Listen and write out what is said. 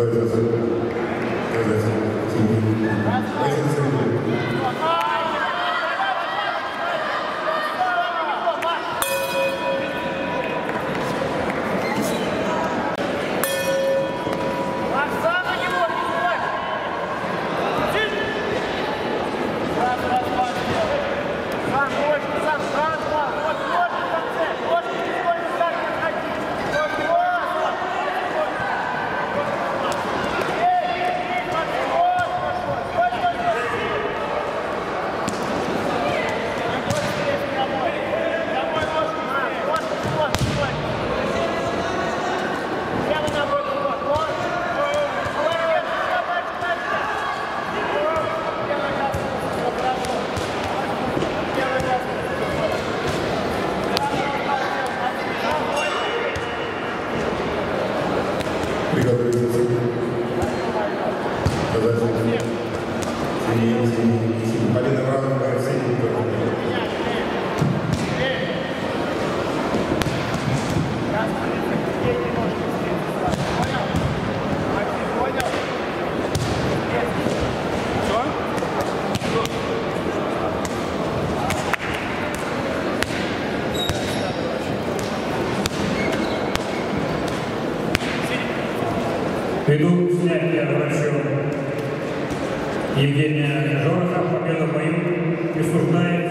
Gracias. Obrigado, Luiz. Иду снятие врачу. Евгения Жорохов, победа в бою, присуждает